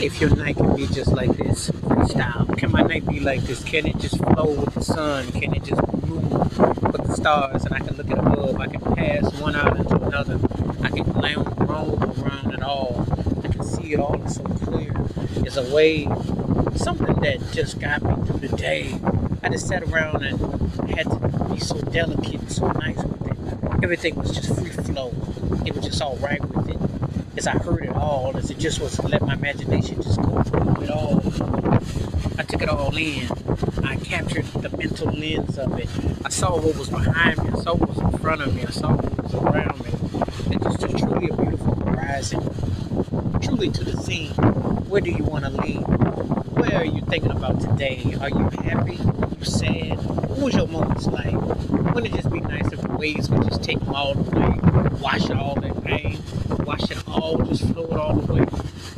if your night can be just like this freestyle. Can my night be like this? Can it just flow with the sun? Can it just move with the stars? And i can look at above i can pass one out into another. I can roam, around it all. I can see it all so clear. It's a way something that just got me through the day. I just sat around and had to be so delicate and so nice with it. Everything was just free flow. It was just all right with it as I heard it all, as it just was let my imagination just go through it all. I took it all in. I captured the mental lens of it. I saw what was behind me. I saw what was in front of me. I saw what was around me. And just truly a beautiful horizon. Truly to the scene. Where do you want to lead? Where are you thinking about today? Are you happy? Are you sad? What was your moments like? Wouldn't it just be nice if the waves could just take them all away, wash all that pain, wash it all, just flow it all the way.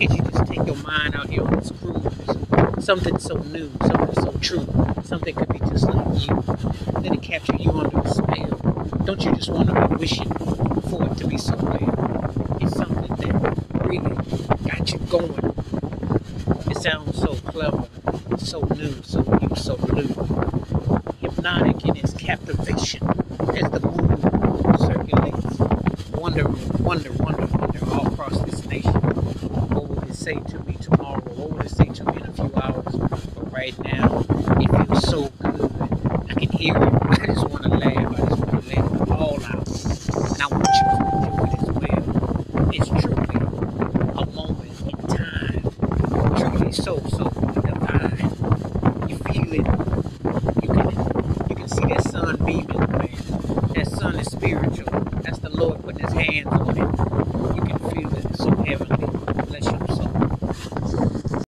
And you just take your mind out here on this cruise. Something so new, something so true. Something could be just like you. Let it capture you under a spell. Don't you just want to be wishing for it to be so real? It's something that really got you going. It sounds so clever, so new, so new, so blue. Hypnotic in its captivation as the moon circulates. Wonder, wonder, wonder say to me tomorrow, what would it say to me in a few hours? But right now, it feels so good. I can hear it. I just want to laugh. I just want to lay it all out. And I want you to enjoy it as well. It's truly a moment in time. Truly so, so divine. You feel it. You can, you can see that sun beaming, man. That sun is spiritual. That's the Lord putting his hands on it. You can feel it. It's so heavenly.